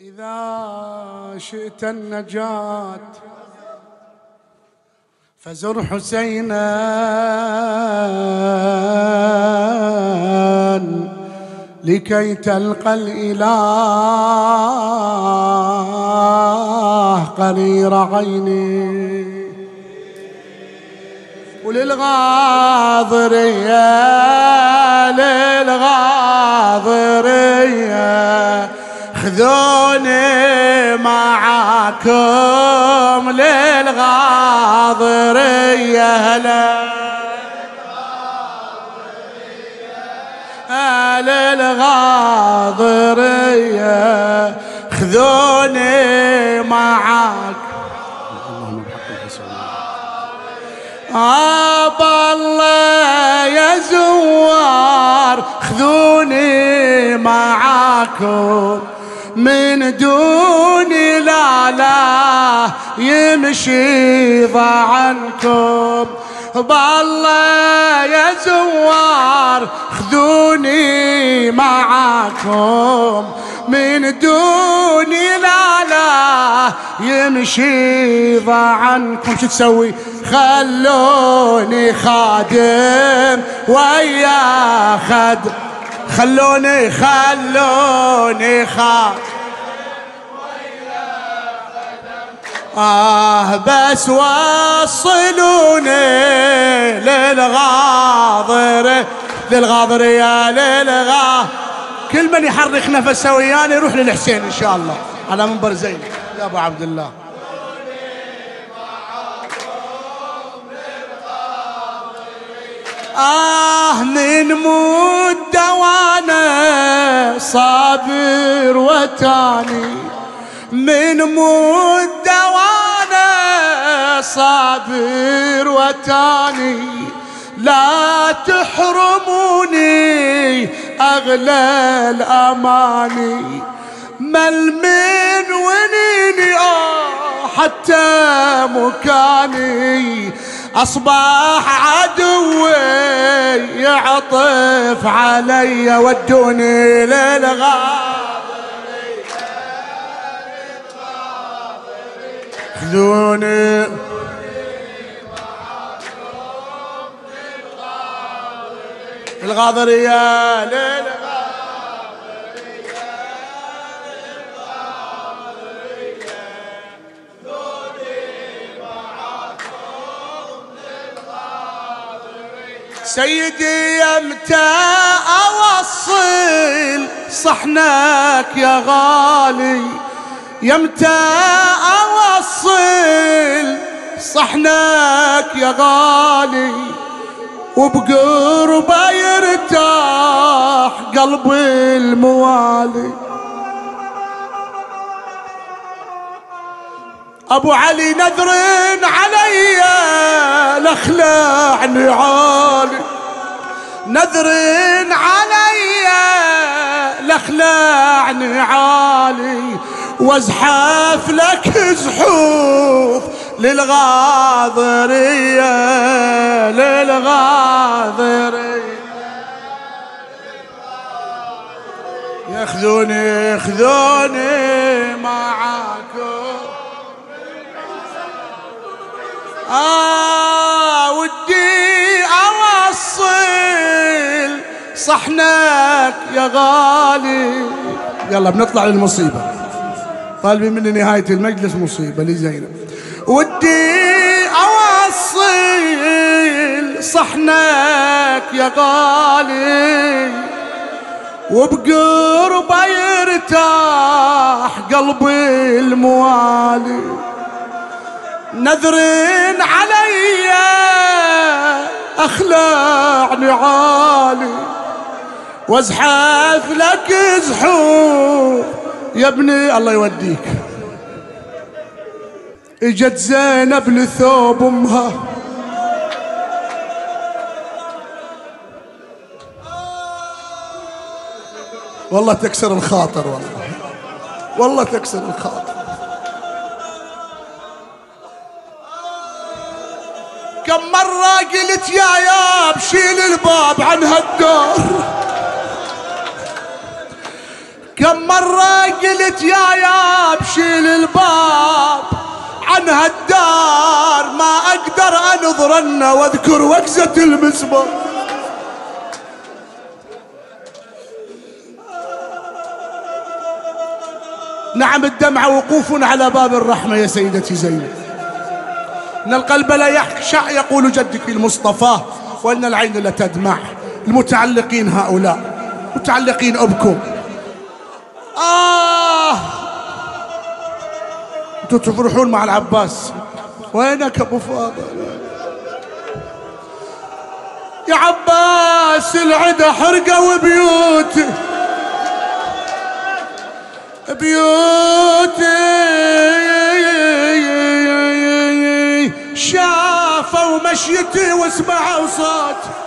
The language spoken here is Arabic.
إذا شئت النجاة فزر حسينا. لكي تلقى الإله قرير عيني. وللغاضرية للغاضرية خذوني معاكم للغاضرية. هلا للغاضرية. خذوني معاك أبا الله يا زوار خذوني معاكم من دون لا لا يمشي عنكم بالله يا زوار خذوني معاكم. من دون لا لا يمشي عنكم شو تسوي؟ خلوني خادم ويا خد خلوني خلوني خادم. آه بس وصلوني للغاضر. للغاضر يا للغا كل من يحرك نفسه وياني يروح للحسين إن شاء الله. على منبر زين. يا أبو عبد الله. آه من مدة وأنا صابر وتاني. من مدة صابر وتاني لا تحرموني أغلى الأماني. مل من ونيني آه حتى مكاني. أصبح عدوي يعطف علي ودوني للغار خذوني الغاضرية ليلة سيدي يمتى أوصل صحنك يا غالي؟ يمتى أوصل صحنك يا غالي؟ وبقربه يرتاح قلب الموالي. أبو علي نذر علي الاخلاع عالي نذر علي الاخلاع عالي وازحف لك زحوف للغاضرية للغاضرية. ياخذوني ياخذوني معاكم. آه ودي أوصل صحنك يا غالي. يلا بنطلع للمصيبة. طالبين مني نهاية المجلس مصيبة لزينب. ودي أوصل صحنك يا غالي وبقربه يرتاح قلبي الموالي. نذر علي اخلاعني عالي وازحف لك زحوف يا ابني الله يوديك. اجت زينب لثوب امها. والله تكسر الخاطر والله. والله تكسر الخاطر. كم مرة قلت يا ياب شيل الباب عن هالدار كم مرة قلت يا يا بشيل الباب عن هالدار ما أقدر أنظرن وأذكر وكزة المسمار. نعم الدمع وقوف على باب الرحمة يا سيدتي زينب. إن القلب لا يخشع يقول جدك المصطفى وإن العين لتدمع المتعلقين هؤلاء متعلقين أبكوا آه! أنتوا تفرحون مع العباس. وينك أبو فاضل؟ يا عباس العدا حرقة وبيوت. بيوتي شافوا مشيتي وسمعوا صوت.